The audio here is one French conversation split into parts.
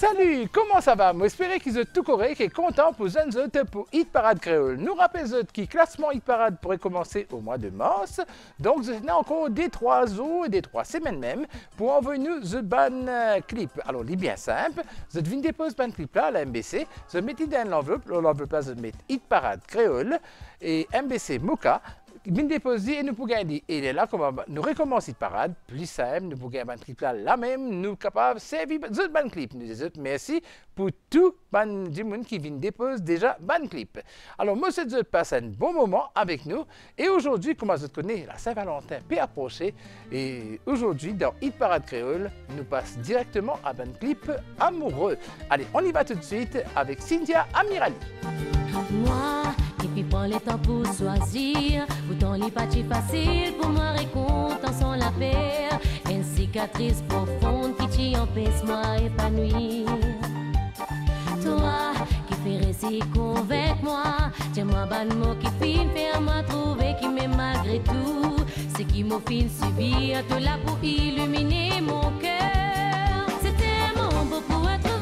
Salut, comment ça va? J'espère que vous êtes tout correct et content pour vous autres pour Hit Parade Créole. Nous rappelons que le classement Hit Parade pourrait commencer au mois de mars. Donc, vous avez encore des trois jours et des trois semaines même pour envoyer nous le ban clip. Alors, il est bien simple. Vous venez déposer ban clip là à la MBC. Vous mettez dans l'enveloppe. L'enveloppe là, vous mettez Hit Parade Créole et MBC Moka bin déposé et nous pouvons gagner. Et là, nous recommençons parade, plus simple, nous pouvons un clip là, là même, nous capables de servir d'autres clip. Nous disons merci pour tout ban du monde qui vient déposer déjà ban clip. Alors, moi, c'est de passer un bon moment avec nous. Et aujourd'hui, comme vous connaissez, la Saint-Valentin peut approcher. Et aujourd'hui, dans Hit Parade Créole, nous passons directement à ban clip amoureux. Allez, on y va tout de suite avec Cynthia Amirali. Qui puis prend le temps pour choisir, pourtant pas facile pour moi récompensant la paix, une cicatrice profonde qui t'y empêche moi épanouir. Toi, qui fais récit avec moi, tiens-moi ban mot qui fin faire moi trouver qui m'aime malgré tout, c'est qui m'a fin subir, tout là pour illuminer mon cœur. C'est tellement beau pour être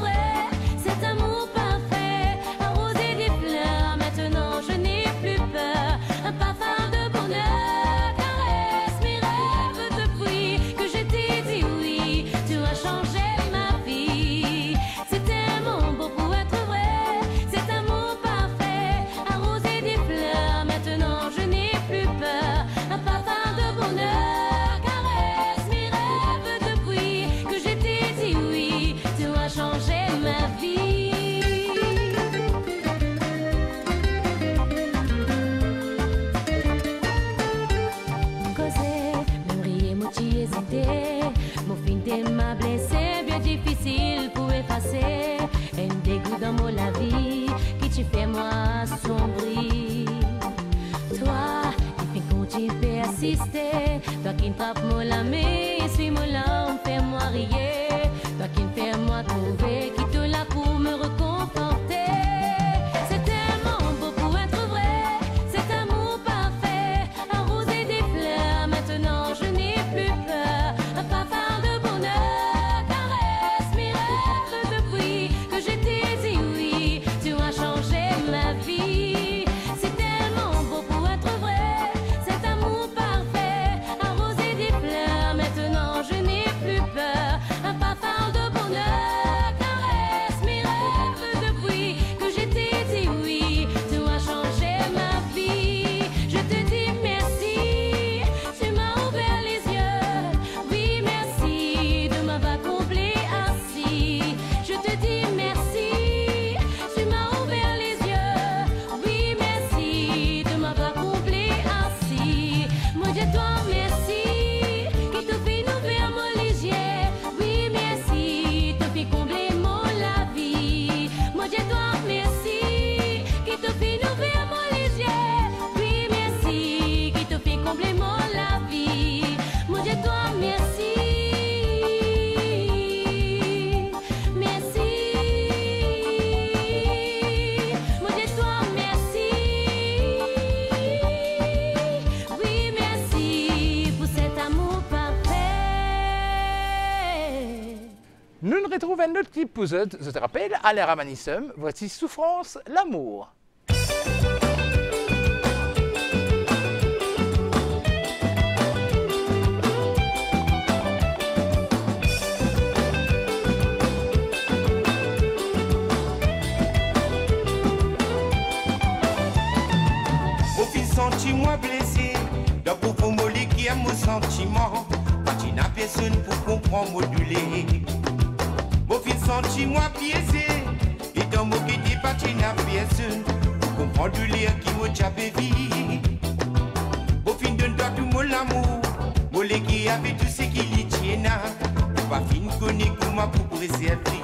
Un autre clip pour vous. Je te rappelle, à l'air à Manissum, voici Souffrance, l'amour. Mon fils senti moi blessé, d'un profond mollet qui aime mon sentiment. Quand il n'a personne pour comprendre moduler. Mon fils senti moi piégé, et dans mon pas tu n'as personne pour comprendre du lien qui m'a déjà vie. Au fin de toi tout mon amour, mollet qui avait tout ce qui lui tient. Pas fin connaître comment pour préserver.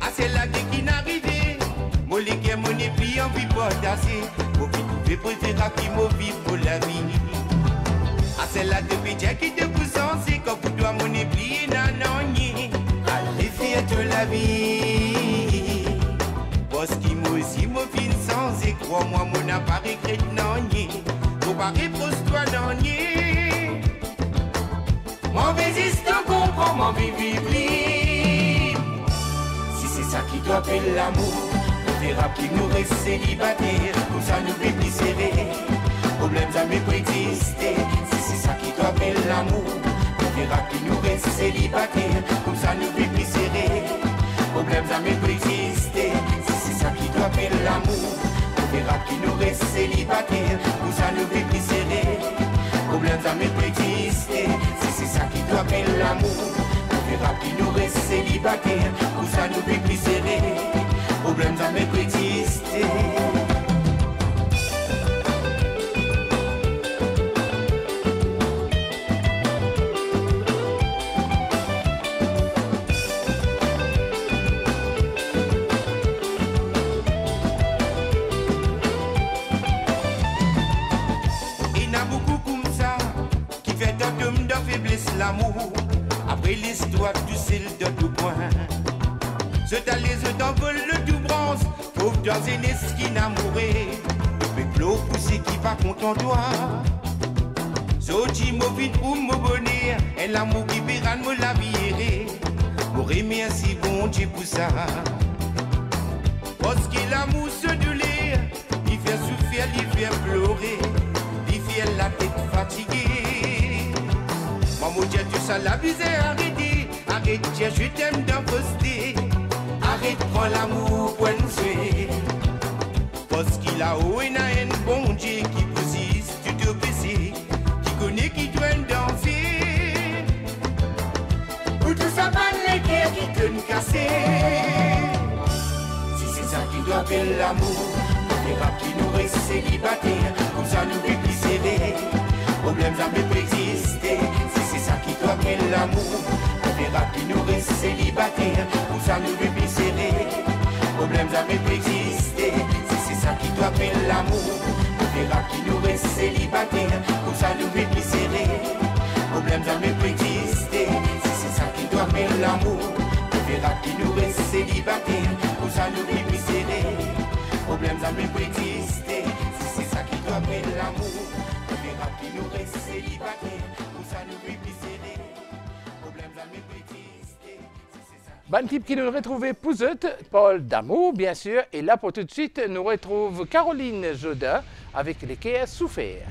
Ah, c'est là dès qu'il n'arrivait. Mon légué, mon épi, en vie pour tasser. Mon fait poser à qui mon vie pour la vie. Ah, c'est là depuis Dieu qui te pousse c'est quand vous dois mon épi, nanani. Allez, fier de la vie. Parce qu'il m'a aussi, fin sans et crois-moi, mon appareil crête, nanani. Mon pari pose-toi, nanani. Mon résistant comprend, mon vie, vie, vie. doit faire l'amour. Verra qui nous reste célibataire, pour ça nous fait plus serré. Problème ça me peut si c'est ça qui doit faire l'amour. Verra qui nous reste célibataire, pour ça nous fait plus serré. Problème ça me peut exister, si c'est ça qui doit faire l'amour. Verra qui nous reste célibataire, pour ça nous fait plus. Problème ça me peut exister, si c'est ça qui doit faire l'amour. Verra qui nous reste célibataire, pour ça nous fait plus. Problème ça me peut Après l'histoire du ciel de tout point. Je t'allais, je t'envole le tout bronze. Pauvre dans une esquine amourée. Mais l'eau poussé qui va contre toi. Mo vite pour me bonheur. Et l'amour qui verra me la vie. Pour aimer si bon Dieu pour ça. Parce que l'amour se doulait, il fait souffrir, il fait pleurer, il fait la tête fatiguée. Sais la vie, c'est arrêté, arrête, Dieu, je t'aime d'imposter. Arrête, prends l'amour pour nous suer. Parce qu'il a haut et n'a un bon Dieu qui pousse, tu te baisser, qui connaît qui doit danser. Pour tout ça, pas les guerres qui te casser. Si c'est ça qui doit faire l'amour, les rap qui nous reste célibataires, comme ça nous fait plus serré. Problème ça peut exister. Doit faire l'amour, rap qui nous reste célibataires, comme ça nous plus serré. Problème ça peut exister. Si c'est ça qui doit faire l'amour, rap qui nous reste célibataires, comme ça nous plus serré. Problème ça peut exister. Si c'est ça qui doit faire l'amour. Verra qui nous reste célibataire, pour ça nous plus serré. Problème ça peut exister, si c'est ça qui doit faire l'amour. Verra qui nous reste célibataire, Bonne type qui nous retrouvait Pouzette, Paul Damour, bien sûr. Et là, pour tout de suite, nous retrouve Caroline Jodin avec les souffert.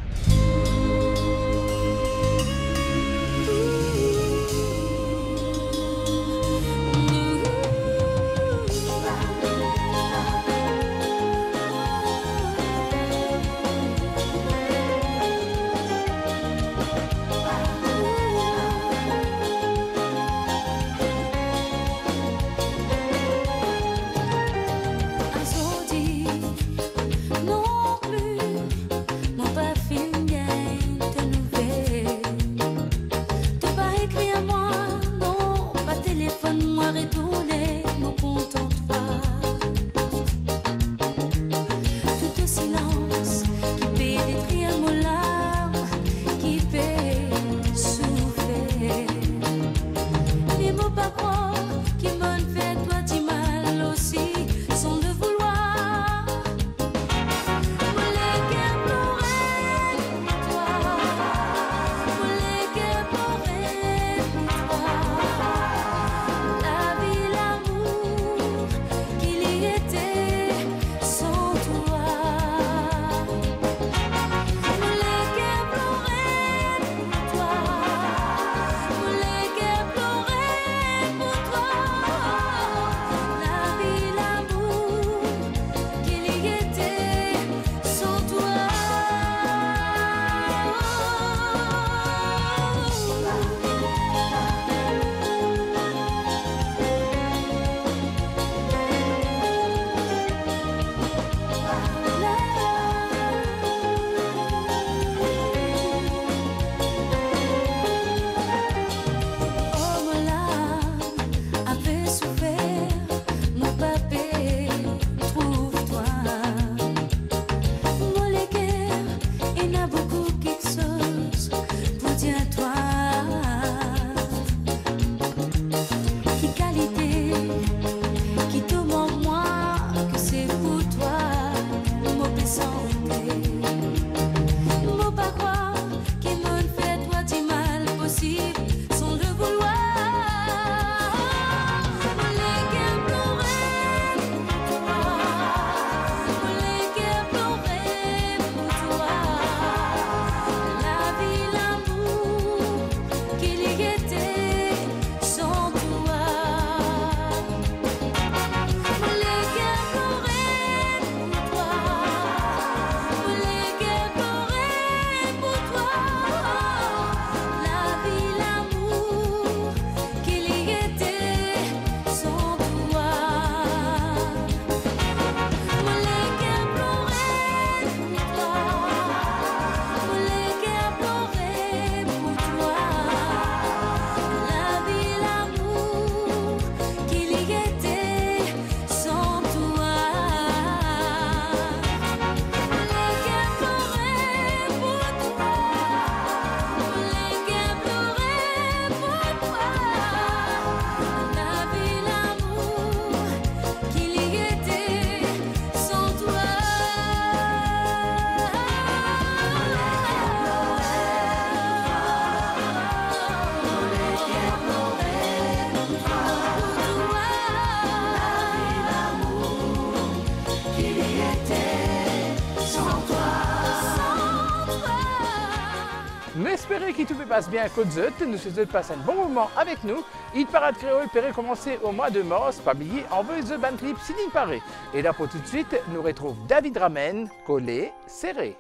Passe bien à Côte-Zut. Nous souhaitons passer un bon moment avec nous. Il Parade Créole peut commencer au mois de mars, pas oublier envoyer The Band Clip Céline Paré. Et là pour tout de suite, nous retrouvons David Ramen, collé, serré.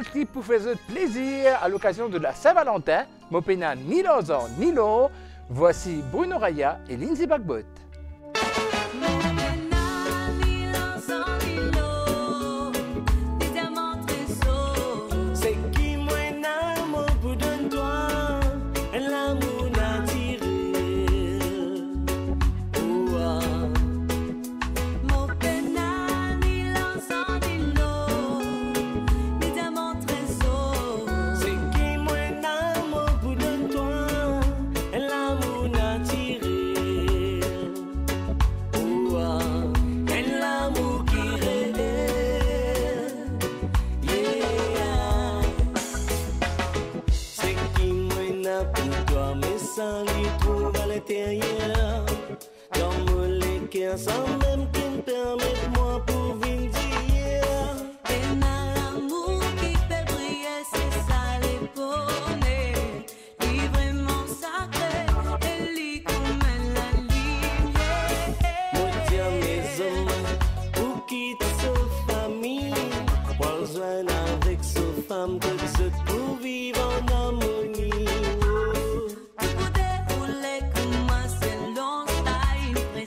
Qui pour faire plaisir à l'occasion de la Saint-Valentin, Mopena ni l'anzan ni voici Bruno Raya et Lindsay Bagbot.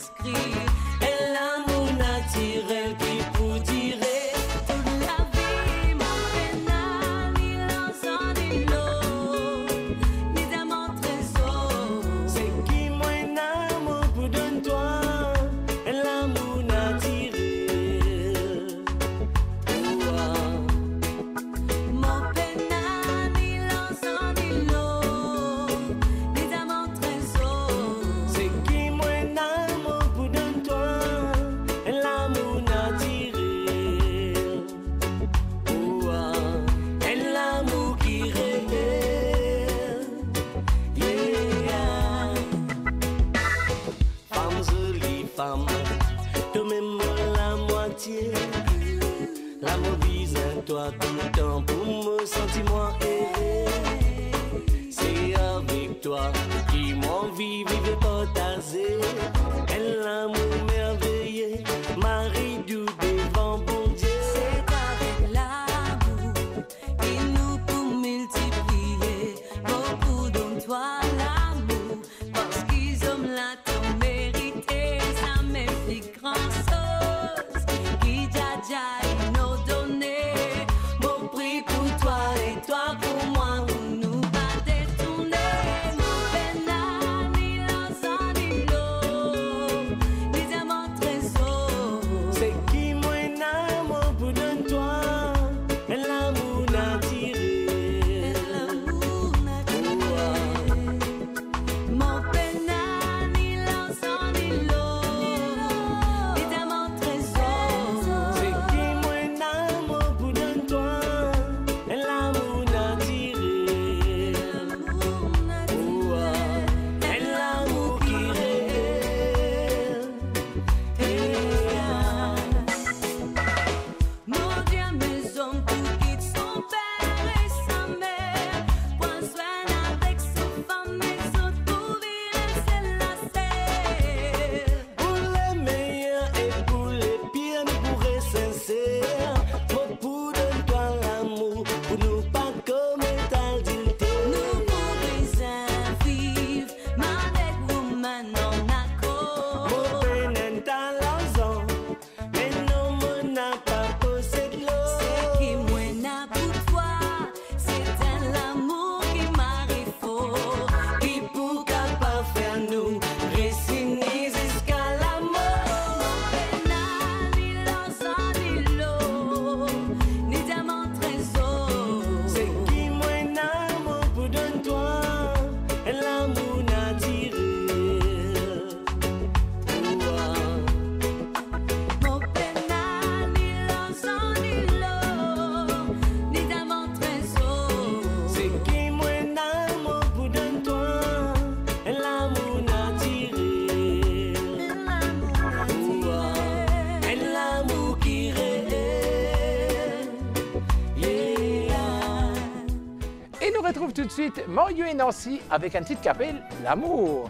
inscrit. Ensuite, suite, Mario et Nancy avec un titre qui appelle L'amour.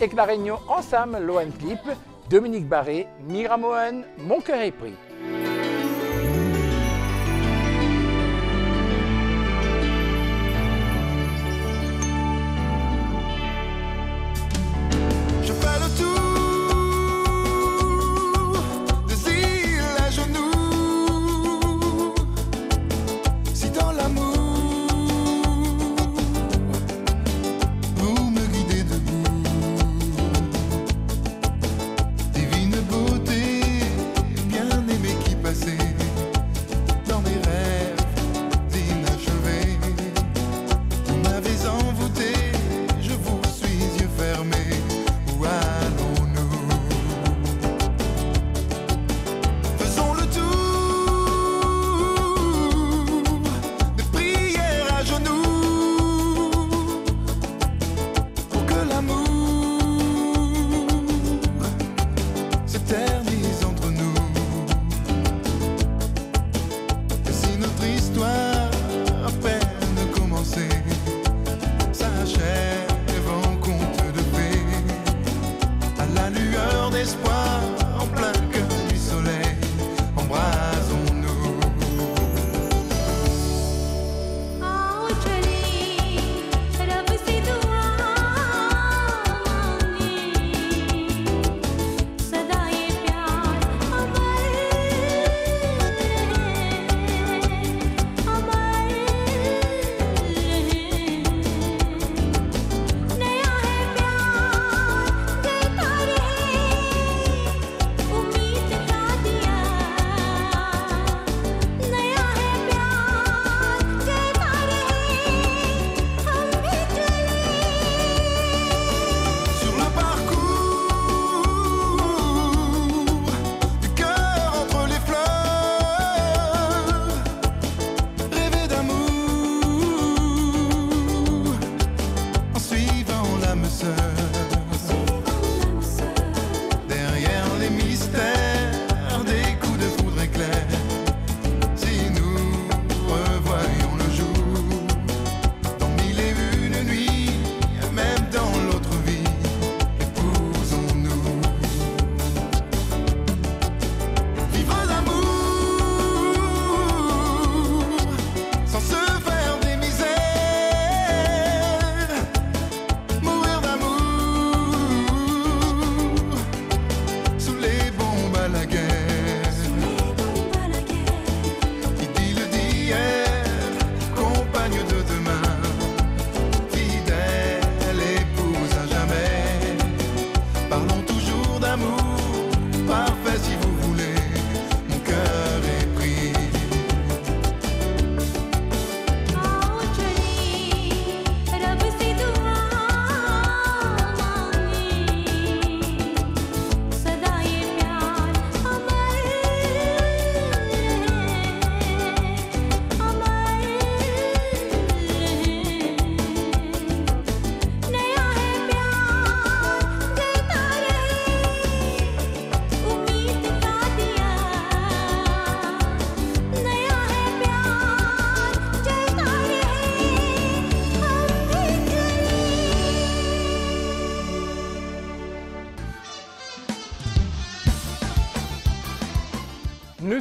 Ekna Regno ensemble, Loan Clip, Dominique Barré, Mira Mohan, Mon cœur est pris.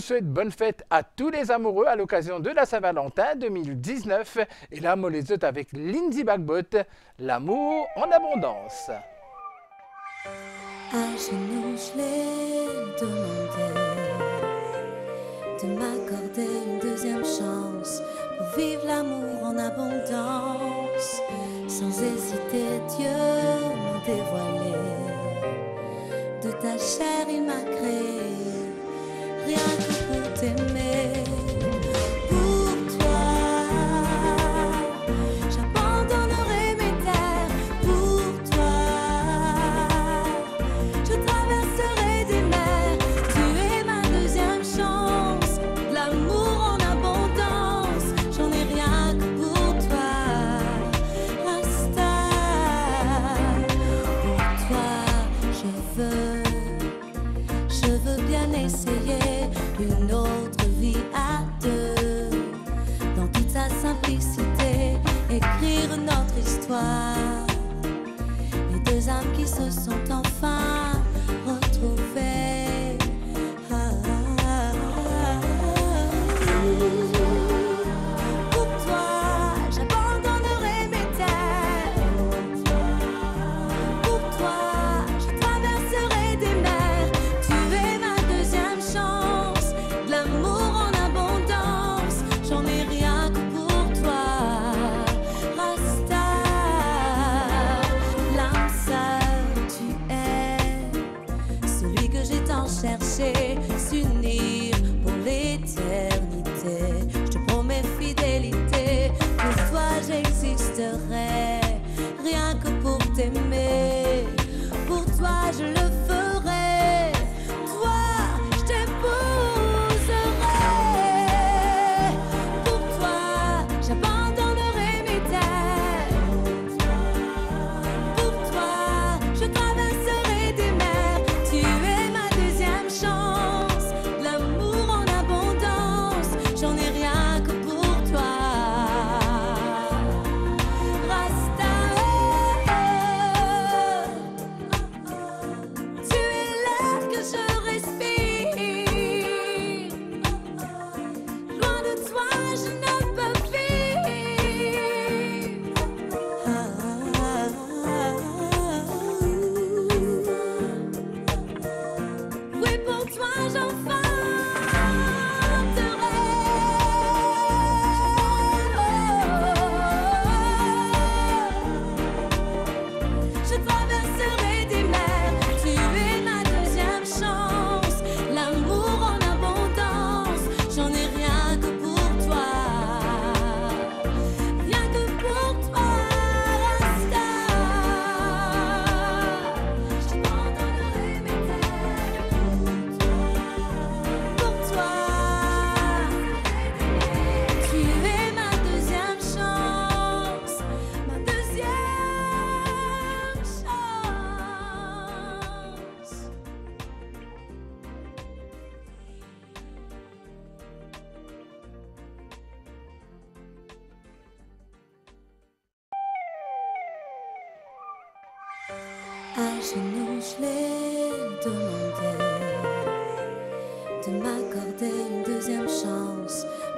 souhaite bonne fête à tous les amoureux à l'occasion de la Saint-Valentin 2019. Et là, les autres avec Lindsay Bagbot, l'amour en abondance. À genoux, je l'ai demandé de m'accorder une deuxième chance pour vivre l'amour en abondance. Sans hésiter, Dieu m'a dévoilé. De ta chair, il m'a créé rien que pour t'aimer.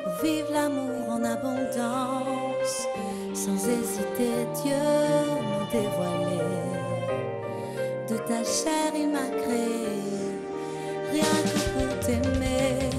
pour vivre l'amour en abondance. Sans hésiter, Dieu nous dévoilé De ta chair, il m'a créé, rien que pour t'aimer.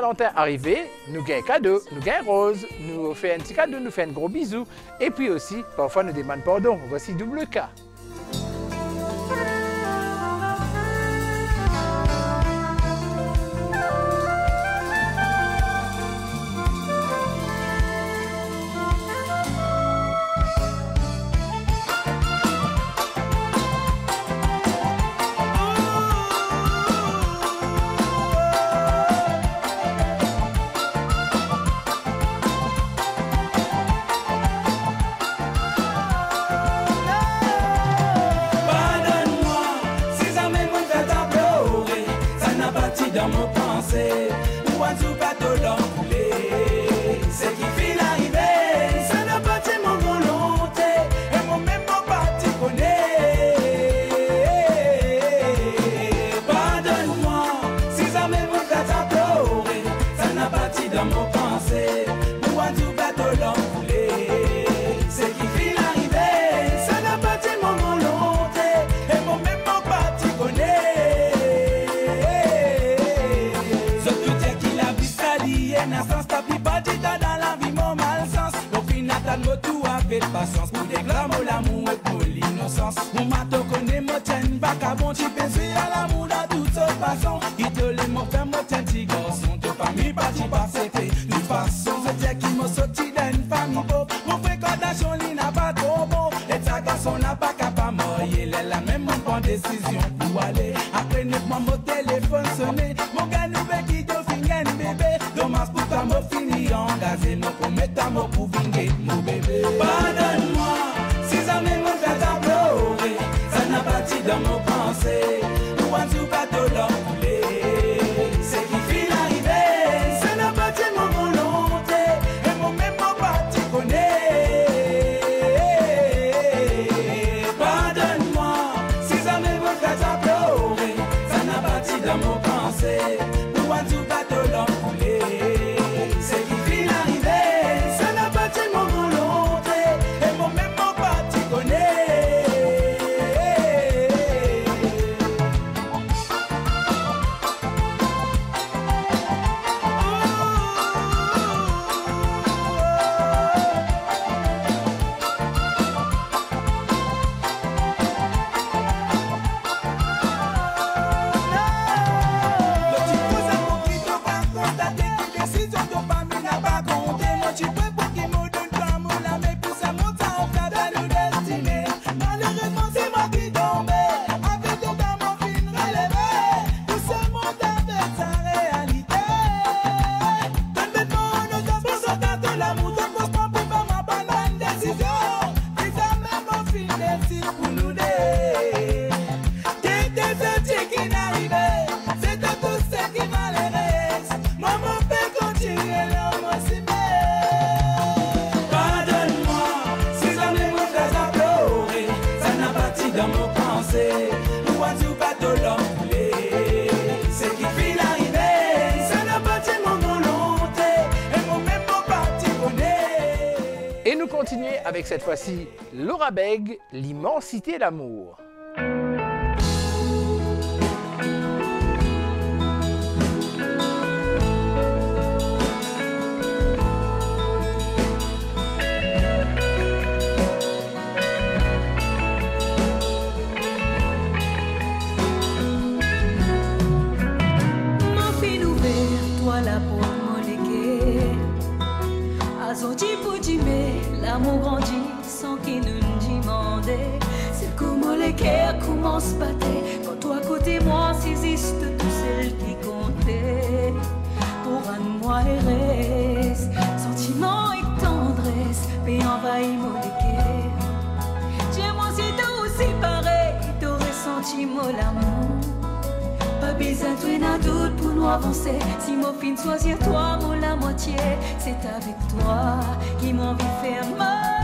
Valentin arrivé, nous gagnons cadeau, nous gagnons rose, nous fait un petit cadeau, nous fait un gros bisou. Et puis aussi, parfois, nous demande pardon. Voici double cas. Faites patience pour des grammes, l'amour et pour l'innocence. On m'a tout connu, mon tien, bac à bon, tu fais, je à l'amour, la toute façon. Quitte les mots, ferme, mon tien, tigre, son top, ami, bâti, pas c'est fait. Nous passons, je dirais qu'il m'a sorti d'un famille, bon, pour fréquentation, il n'y a pas de bon. Et ta garçon, n'a pas qu'à pas m'envoyer, elle est la même, en prend décision, où aller. Après, neuf mois, mon téléphone sonner mon gars, nous verrons qui te bébé. Thomas, pour ta mot, fini, en gaz, et nous promettons ta mot pour vinguer, mon bébé. cette fois-ci Laura Beg, L'immensité d'amour. Quand toi, côté moi, s'existe tout celle qui comptait. Pour un de moi, reste sentiment et tendresse, mais envahi mon déquet. J'ai moi si t'as aussi pareil, t'aurais senti mon l'amour. Pas besoin de un doute pour nous avancer. Si mon fin choisit toi, mon la moitié, c'est avec toi qui m'envie faire mal.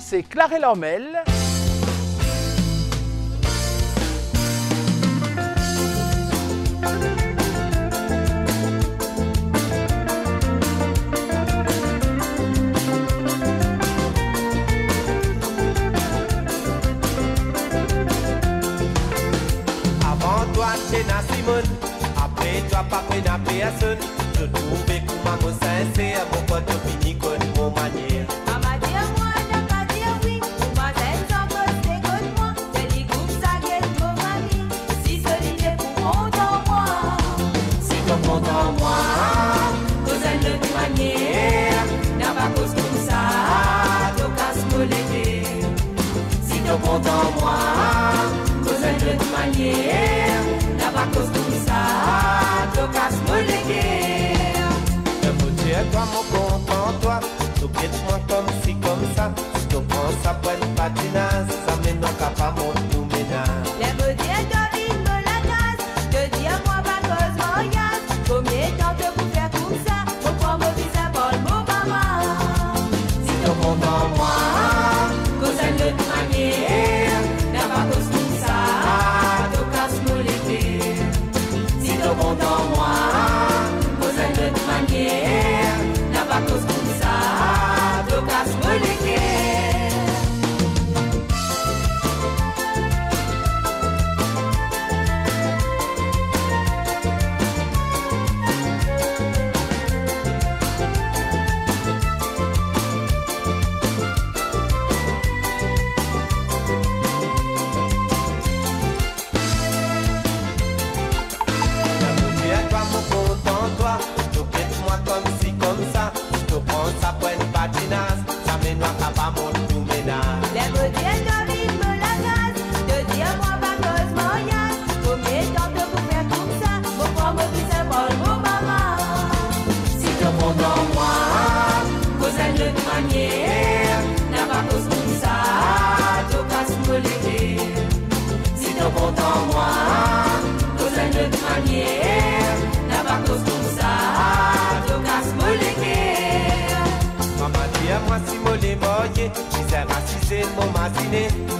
C'est Claré Amel. Avant-toi, c'est Nassimon. Après-toi, papa, n'a pas pris la. Je trouve que c'est comme ça, c'est avant quoi de vinicole. se mo ma sine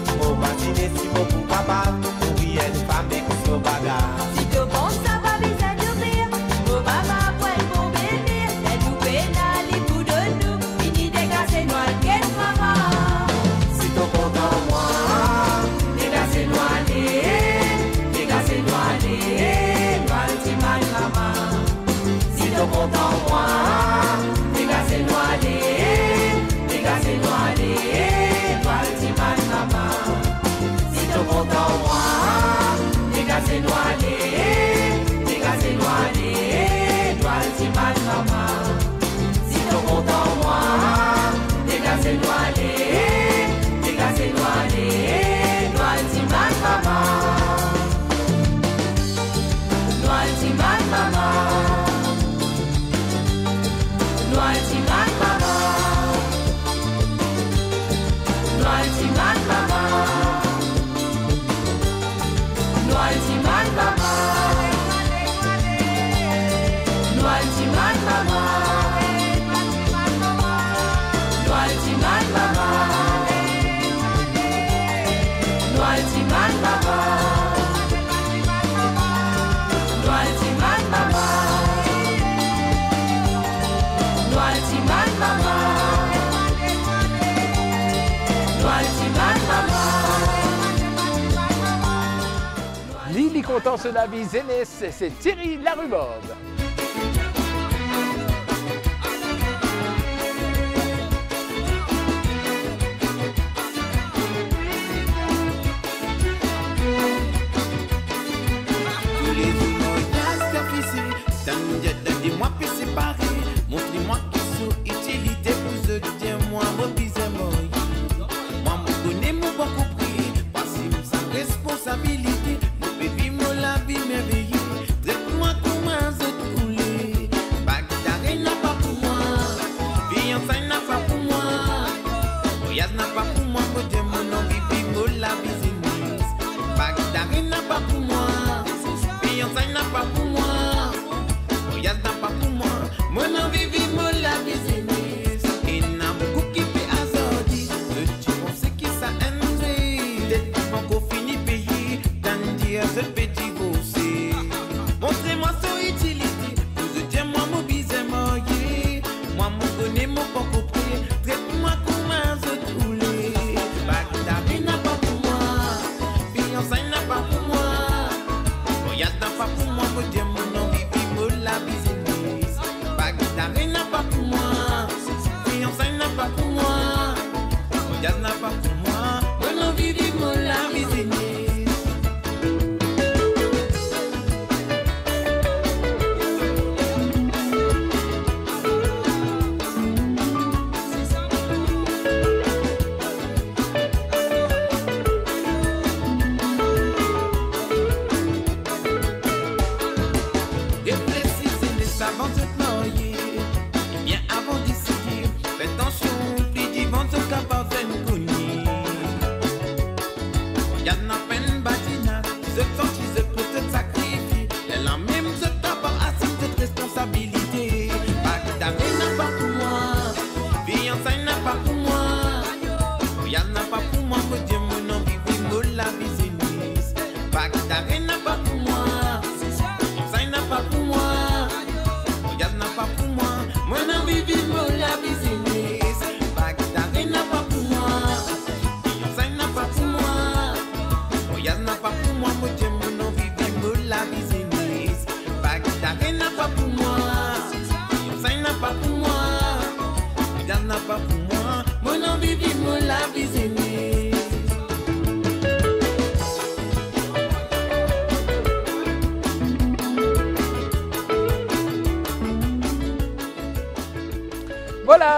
Content se Lavis Zénès, c'est Thierry Larubode. n'a pas pour moi. Fiançailles n'a pas pour moi.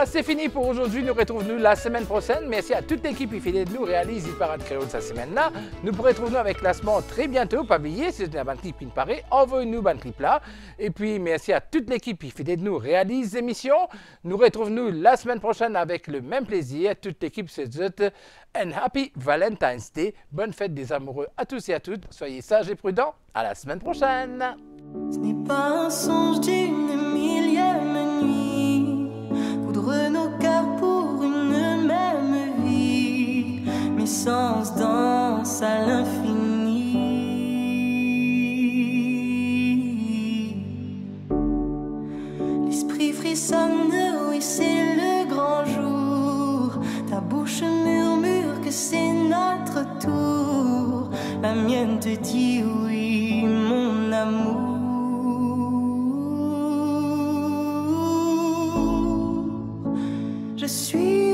C'est fini pour aujourd'hui. Nous retrouvons-nous la semaine prochaine. Merci à toute l'équipe fidèle de nous réalise y parade créole cette semaine-là. Nous pourrons retrouver avec classement très bientôt. Pas oublier, c'est la bande clip qui paraît. Envoyez-nous bande clip là. Et puis, merci à toute l'équipe fidèle de nous réalise l'émission. Nous retrouvons-nous la semaine prochaine avec le même plaisir. Toute l'équipe se dit and happy Valentine's Day. Bonne fête des amoureux à tous et à toutes. Soyez sages et prudents. À la semaine prochaine. Ce n'est pas un songe d'une. danse à l'infini. L'esprit frissonne, oui, c'est le grand jour. Ta bouche murmure que c'est notre tour. La mienne te dit oui, mon amour. Je suis